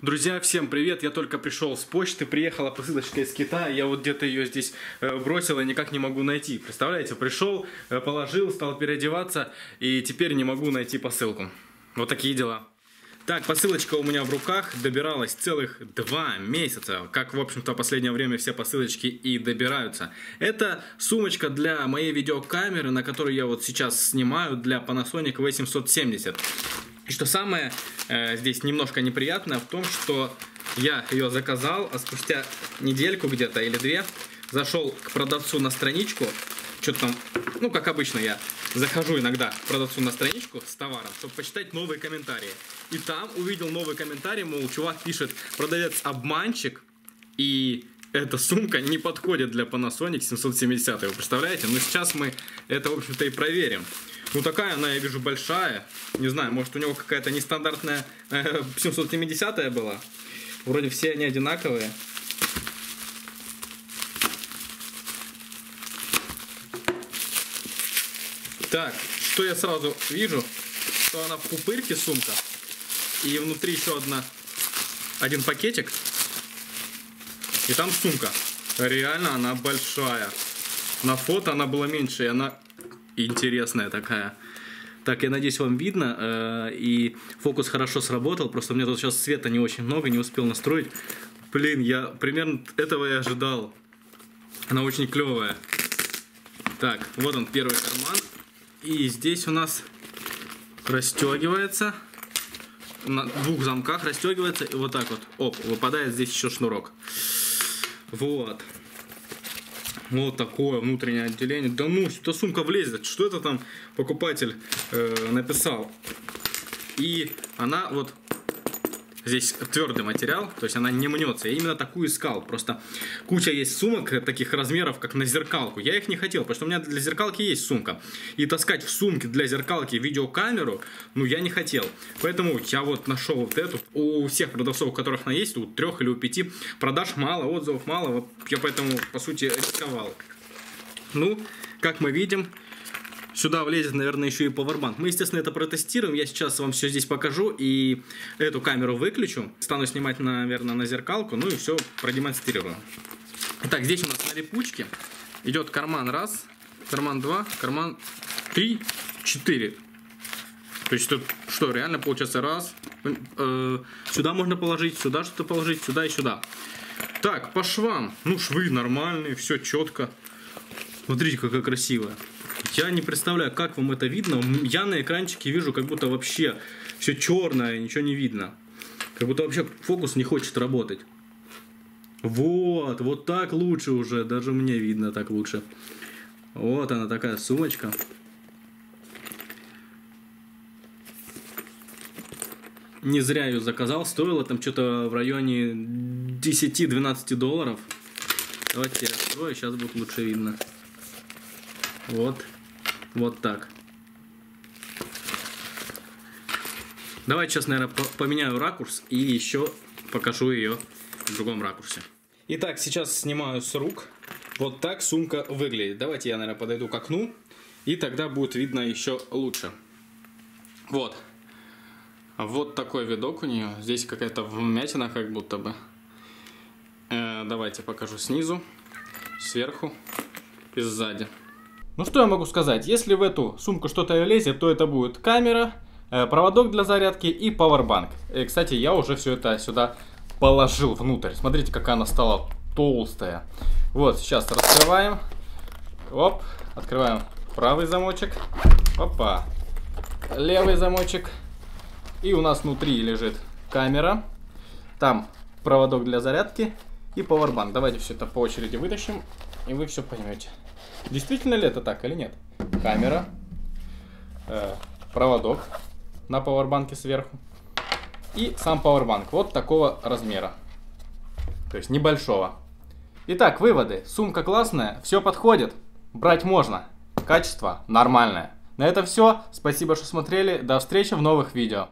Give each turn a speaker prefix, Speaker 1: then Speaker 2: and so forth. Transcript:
Speaker 1: Друзья, всем привет! Я только пришел с почты, приехала посылочка из Китая, я вот где-то ее здесь э, бросил и никак не могу найти. Представляете, пришел, э, положил, стал переодеваться и теперь не могу найти посылку. Вот такие дела. Так, посылочка у меня в руках добиралась целых два месяца, как, в общем-то, в последнее время все посылочки и добираются. Это сумочка для моей видеокамеры, на которой я вот сейчас снимаю, для Panasonic V770. И что самое э, здесь немножко неприятное в том, что я ее заказал, а спустя недельку где-то или две зашел к продавцу на страничку, что-то там, ну, как обычно я захожу иногда к продавцу на страничку с товаром, чтобы почитать новые комментарии. И там увидел новый комментарий, мол, чувак пишет, продавец обманщик, и эта сумка не подходит для Panasonic 770. Вы представляете? Но сейчас мы это, в общем-то, и проверим. Ну, такая она, я вижу, большая. Не знаю, может, у него какая-то нестандартная э, 770 была. Вроде все они одинаковые. Так, что я сразу вижу, что она в пупырке сумка. И внутри еще одна, один пакетик. И там сумка. Реально она большая. На фото она была меньше, и она интересная такая. Так, я надеюсь, вам видно. Э, и фокус хорошо сработал. Просто у меня тут сейчас света не очень много, не успел настроить. Блин, я примерно этого и ожидал. Она очень клевая. Так, вот он первый карман. И здесь у нас расстегивается. На двух замках расстегивается. И вот так вот. Оп, выпадает здесь еще шнурок. Вот. Вот такое внутреннее отделение. Да ну, эта сумка влезет. Что это там покупатель э, написал? И она вот Здесь твердый материал, то есть она не мнется. Я именно такую искал. Просто куча есть сумок таких размеров, как на зеркалку. Я их не хотел, потому что у меня для зеркалки есть сумка. И таскать в сумке для зеркалки видеокамеру, ну, я не хотел. Поэтому я вот нашел вот эту. У всех продавцов, у которых она есть, у трех или у пяти, продаж мало, отзывов мало. Вот я поэтому, по сути, рисковал. Ну, как мы видим, Сюда влезет, наверное, еще и пауэрбанк. Мы, естественно, это протестируем. Я сейчас вам все здесь покажу и эту камеру выключу. Стану снимать, наверное, на зеркалку, ну и все продемонстрирую. Итак, здесь у нас на липучке идет карман раз, карман два, карман три, четыре. То есть тут что, реально получается раз, э, сюда можно положить, сюда что-то положить, сюда и сюда. Так, по швам. Ну, швы нормальные, все четко. Смотрите, какая красивая. Я не представляю, как вам это видно. Я на экранчике вижу, как будто вообще все черное, ничего не видно. Как будто вообще фокус не хочет работать. Вот, вот так лучше уже. Даже мне видно так лучше. Вот она такая сумочка. Не зря ее заказал. Стоило там что-то в районе 10-12 долларов. Давайте я открою, сейчас будет лучше видно. Вот. Вот так. Давайте сейчас, наверное, поменяю ракурс и еще покажу ее в другом ракурсе. Итак, сейчас снимаю с рук. Вот так сумка выглядит. Давайте я, наверное, подойду к окну. И тогда будет видно еще лучше. Вот. Вот такой видок у нее. Здесь какая-то вмятина как будто бы. Э, давайте покажу снизу, сверху и сзади. Ну что я могу сказать, если в эту сумку что-то лезет, то это будет камера, э, проводок для зарядки и пауэрбанк. И, кстати, я уже все это сюда положил внутрь. Смотрите, какая она стала толстая. Вот, сейчас раскрываем. Оп, открываем правый замочек. Опа, левый замочек. И у нас внутри лежит камера. Там проводок для зарядки и пауэрбанк. Давайте все это по очереди вытащим, и вы все поймете. Действительно ли это так или нет? Камера, э, проводок на пауэрбанке сверху и сам пауэрбанк вот такого размера. То есть небольшого. Итак, выводы. Сумка классная, все подходит, брать можно, качество нормальное. На этом все. Спасибо, что смотрели. До встречи в новых видео.